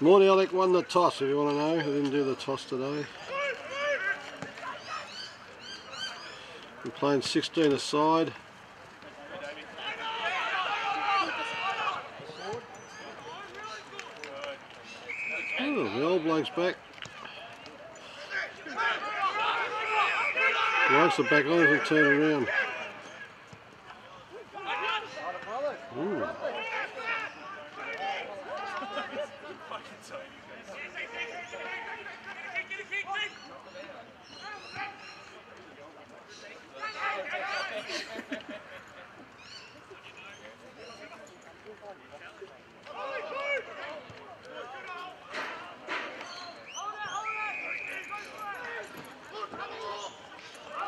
Mordy Alec won the toss if you want to know. He didn't do the toss today. We're playing 16 aside. Oh, the old bloke's back. The back line and turn around. Ooh.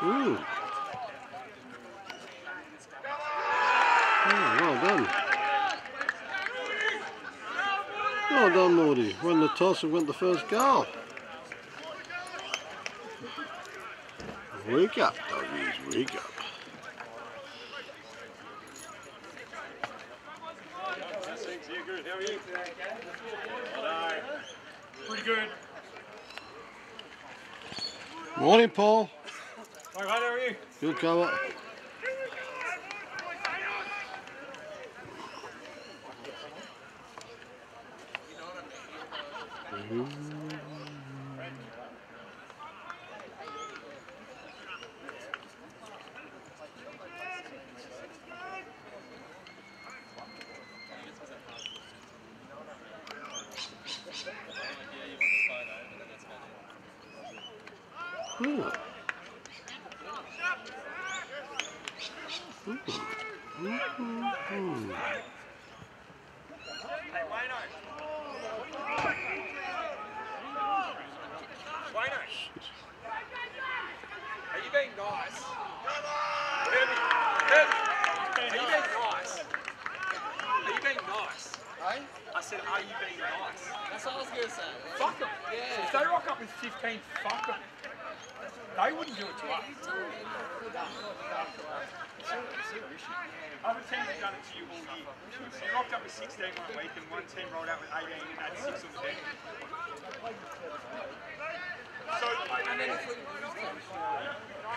Ooh. Oh, well done. Well done, Mordy. Won the toss and went the first goal. Wake up, doggies, wake up. Pretty good. Morning, Paul. All right, how are you? Good cover. Ooh. Ooh. Ooh. Hey, Wayno. Wayno. Are 16 one week and one team rolled out with 18 and had six on the bench. So, And then if we lose them,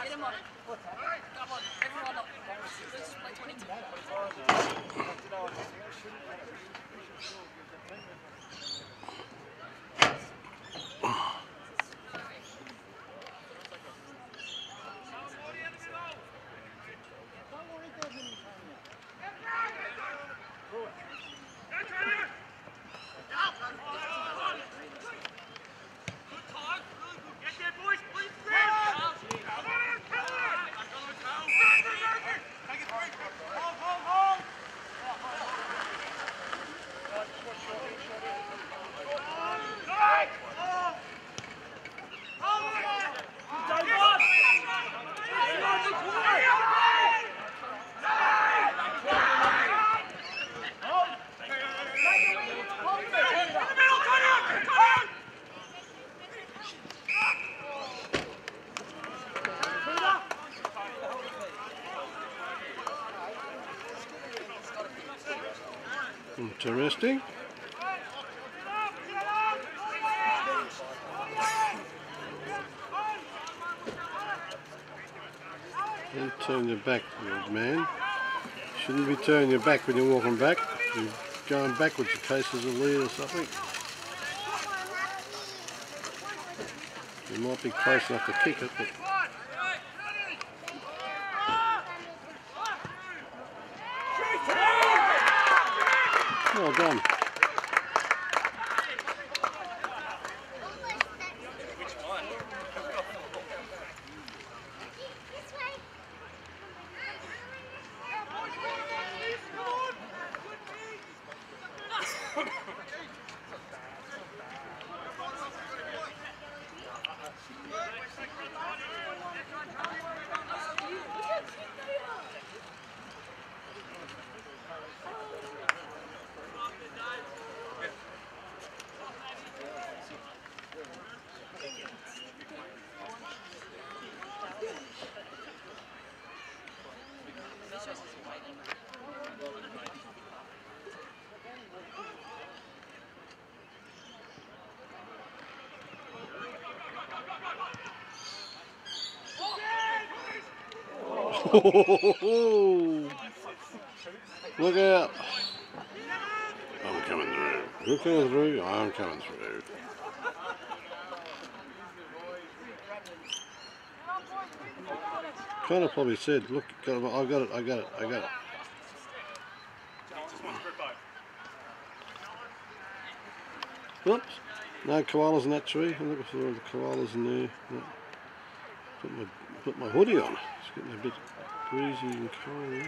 get them on. Come on, everyone up. Let's just play 22. Interesting. Don't turn your back, old man. Shouldn't be turning your back when you're walking back. You're going backwards in case there's a lead or something. You might be close enough to kick it, but done. Okay. Look out. I'm coming through. You're coming through. I'm coming through. Connor probably said, look, got it, I got it, I got it, I got it. Oops. No koalas in that tree. I'm looking for all the koalas in there. No. Put my put my hoodie on. It's getting a bit breezy and cold.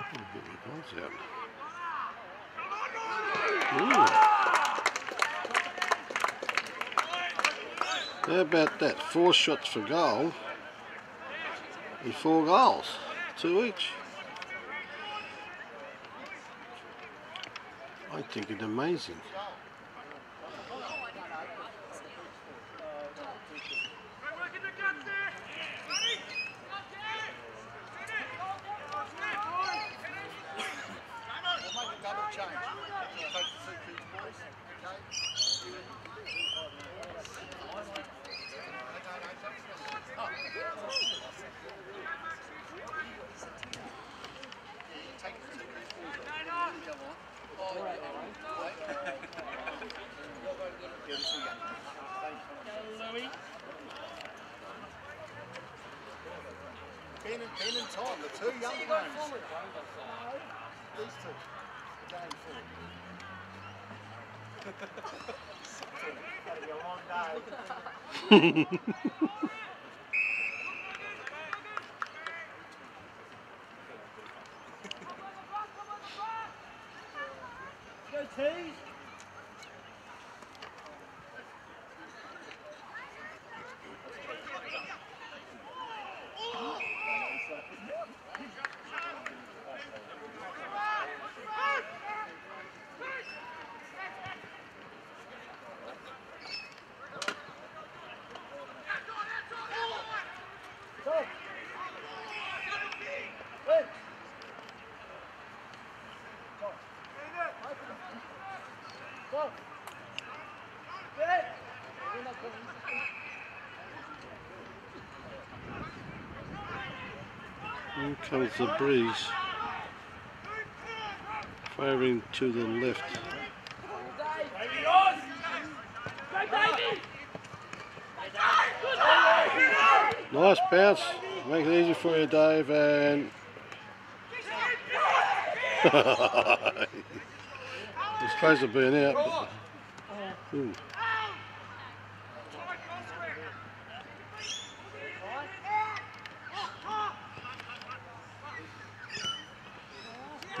Oh, I'll get my gloves out. Ooh. How about that? Four shots for goal and four goals. Two each. I think it's amazing. And, ben and Tom, the two young ones. These two. Going forward. That'll be a long day. Go tees. Go. Hey. Go. Go. Hey. We're not going. Here comes the breeze. Firing to the left. Nice bounce. Make it easy for you, Dave. And it's close to being out. But... Ooh. Good effort. Have a look, Tony. Give it up to someone. Go forward. Tonio, I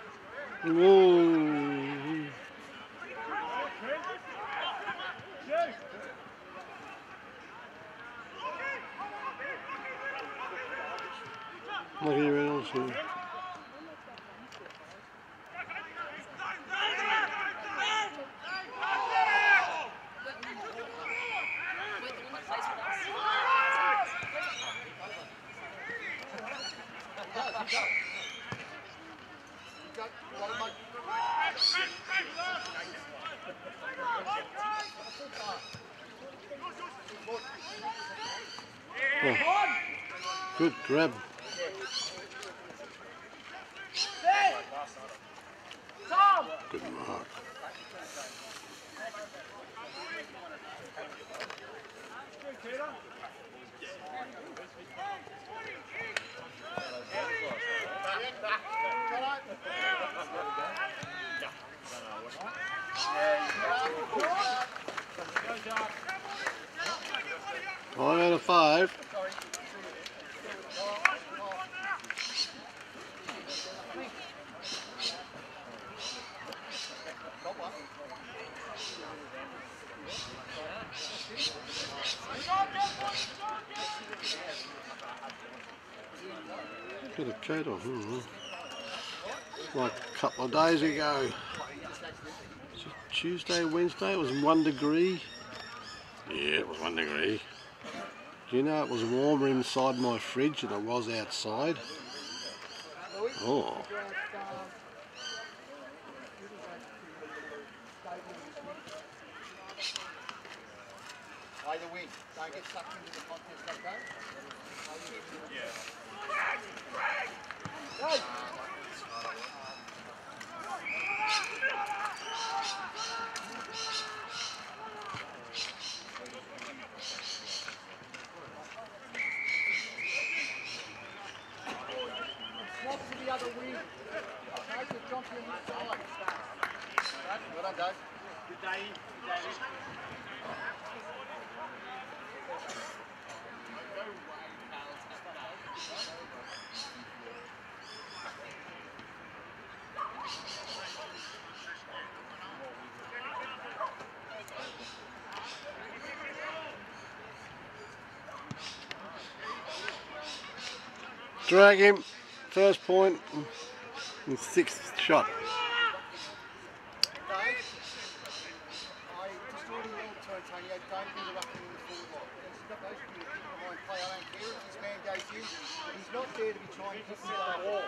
Whoa. Look at here. Wait, the one that plays with us. Go. What am I- Good grab. Hey! Tom! Good mark. Five out of five. Got a coat on. hmm. Like a couple of days ago. Was it Tuesday, Wednesday, it was one degree. Yeah, it was one degree. Do you know it was warmer inside my fridge than it was outside? Oh. Either win. Don't get sucked into the contest, okay? Yeah. Good day. Good day. Drag him. First point and sixth shot. Dave, I destroyed him all the time, Antonio. Don't do the rucking in the forward line. He's got those people keep in mind play. I don't care if this man goes. He's not there to be trying to hit the ball.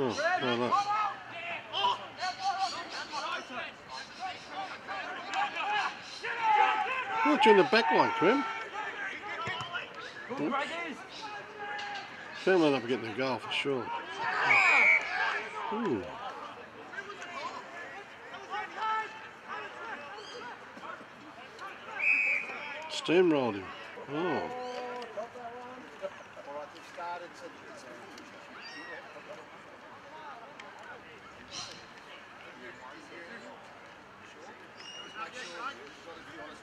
Oh, no, no. You in the back line, Krim. Hmm? Sam will end up getting the goal for sure. Ooh. Steamrolled him. Oh. All right, they've started to. Make sure you've got to be honest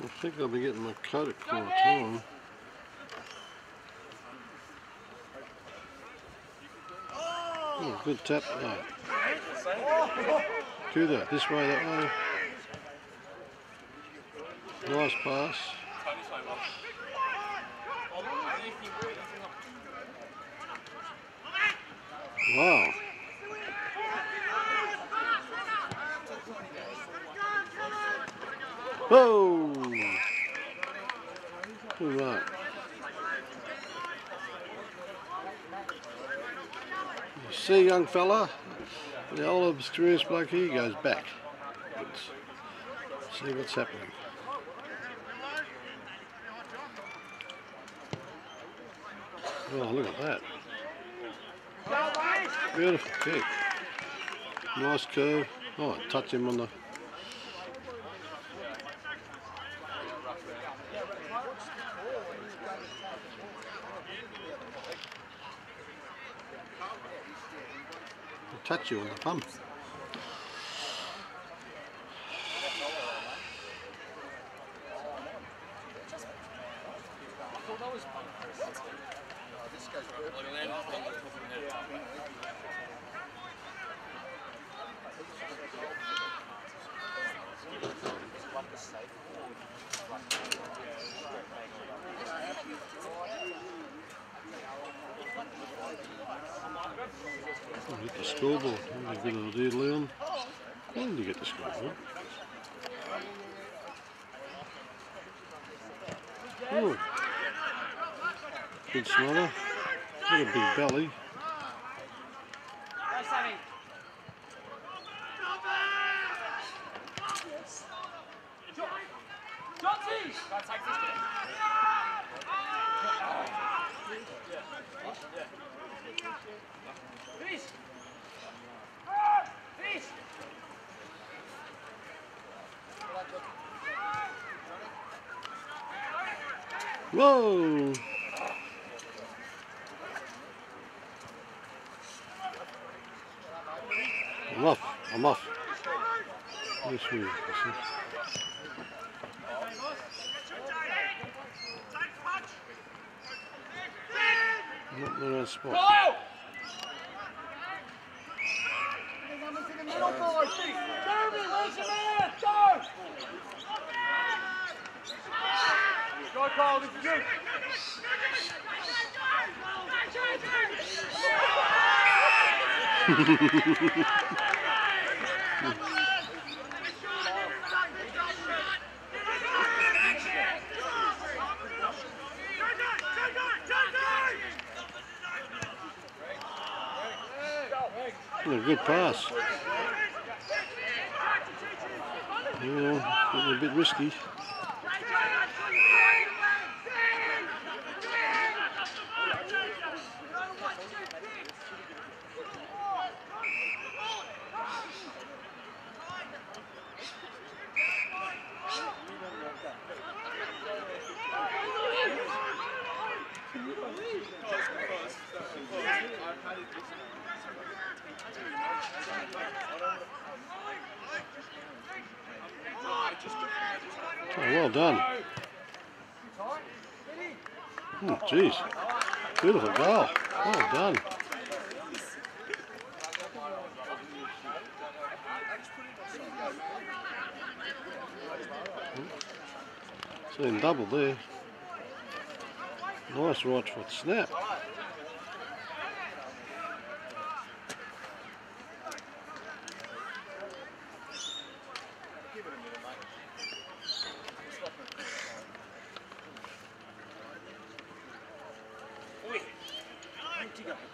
I think I'll be getting my coat at quarter time. Oh, good tap. Oh. Do that. This way, that way. Nice pass. Wow. Whoa! Good right. See, young fella, the old mysterious bloke here goes back. Let's see what's happening. Oh, look at that. Beautiful kick. Nice curve. Oh, touch him on the touch you on the bum. I'll get the scoreboard. That'd be a good idea, Leon. When do you get the scoreboard? Oh. Good smaller. Got a big belly. Johnson! Whoa! I'm off. I'm off. Yes, we. Not the right spot. Kyle! Boys. Jeremy, where's your man? Go! Go, Kyle, this is you. A good pass. Yeah, getting a bit risky. Oh, well done. Hmm, Jeez. Beautiful goal. Well done. Hmm. Seen double there. Nice right foot snap.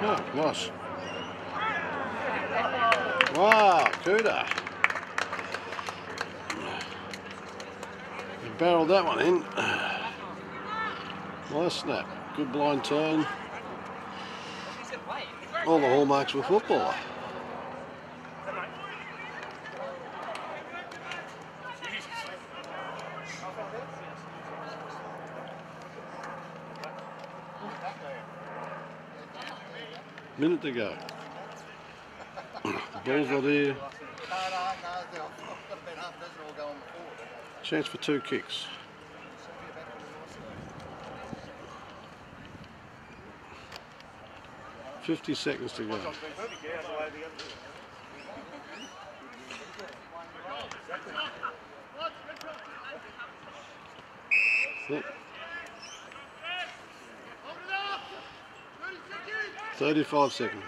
Oh, nice. Wow, Cuda. You barreled that one in. Nice snap. Good blind turn. All the hallmarks of a footballer. Minute to go. Ball's not here. No, no, no. I've got about half a dozen all going forward. Chance for two kicks. Fifty seconds to go. Yep. Thirty-five seconds.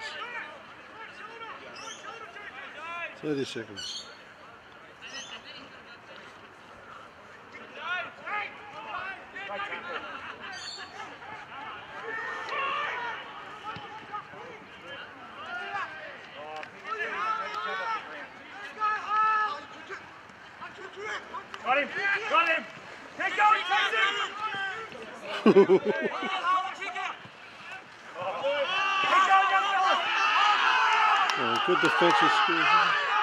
Thirty seconds. Got him! Got him! Keep going, Tyson! Keep going, young fella! Oh, good defensive skill.